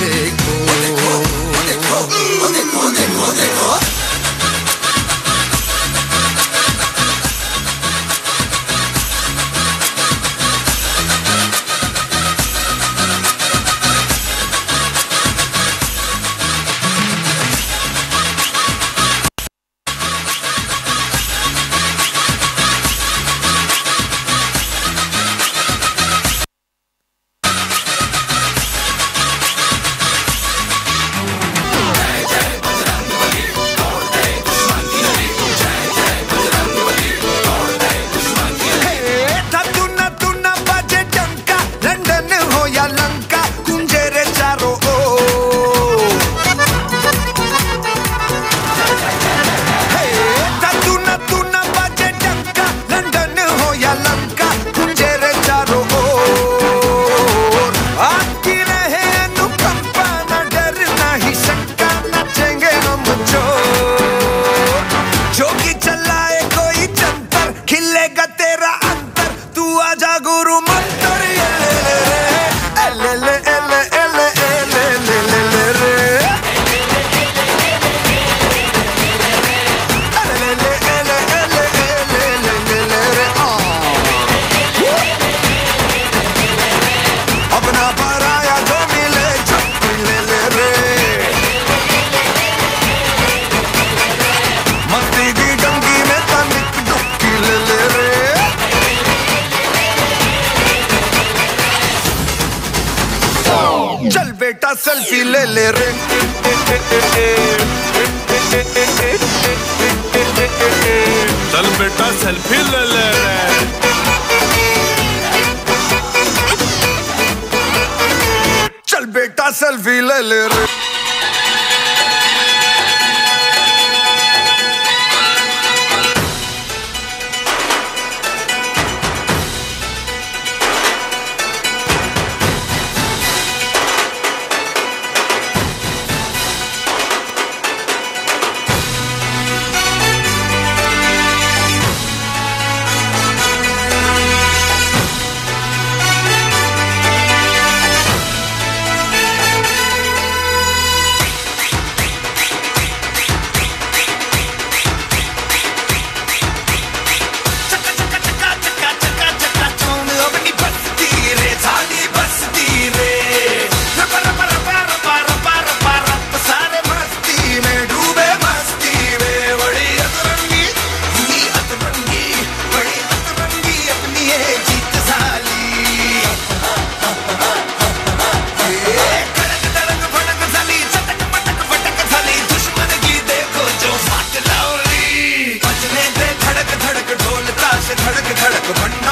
দেখবো चल बेटा सेल्फी ले ले रे। चल बेटा सेल्फी ले ले रे। चल बेटा सेल्फी ले ले रे। கண்ணா